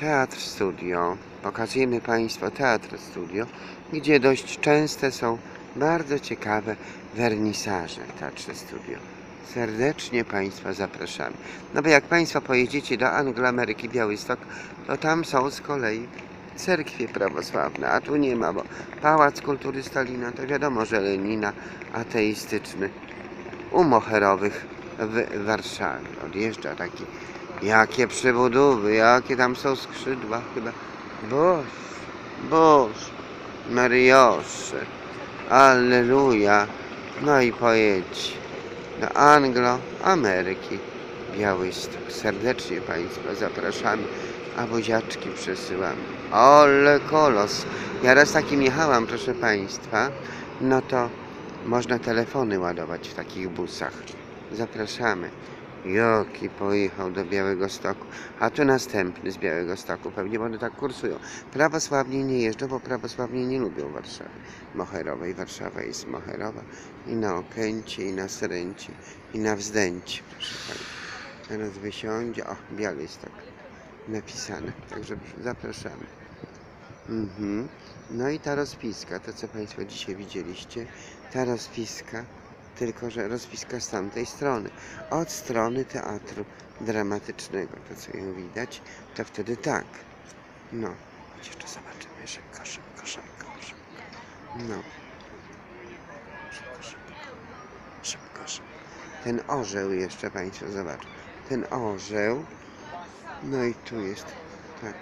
Teatr Studio. Pokazujemy Państwu Teatr Studio, gdzie dość częste są bardzo ciekawe wernisaże w Teatrze Studio. Serdecznie Państwa zapraszamy. No bo jak Państwo pojedziecie do Angloameryki Białystok, to tam są z kolei cerkwie prawosławne, a tu nie ma, bo Pałac Kultury Stalina to wiadomo, że Lenina ateistyczny u Moherowych w Warszawie. Odjeżdża taki, jakie przebudowy, jakie tam są skrzydła chyba. Boż, Boż, Maryjosze, Alleluja. No i pojedź do Anglo-Ameryki Białystok. Serdecznie Państwa zapraszamy, a buziaczki przesyłamy. Ole kolos. Ja raz takim jechałam, proszę Państwa, no to można telefony ładować w takich busach. Zapraszamy. Joki pojechał do Białego Stoku, a tu następny z Białego Stoku, pewnie one tak kursują. Prawosławni nie jeżdżą, bo prawosławni nie lubią Warszawy Moherowej. Warszawa jest Moherowa i na Okęcie, i na Sręcie, i na Wzdęcie, proszę Państwa. Teraz wysiądzie, o, Białystok napisane, także zapraszamy. Mhm. No i ta rozpiska, to co Państwo dzisiaj widzieliście, ta rozpiska, tylko że rozpiska z tamtej strony, od strony teatru dramatycznego, to co ją widać, to wtedy tak. No, jeszcze zobaczymy, szybko, szybko, szybko, szybko. No. Szybko, szybko, szybko. Ten orzeł jeszcze Państwo zobaczą. Ten orzeł, no i tu jest, tak.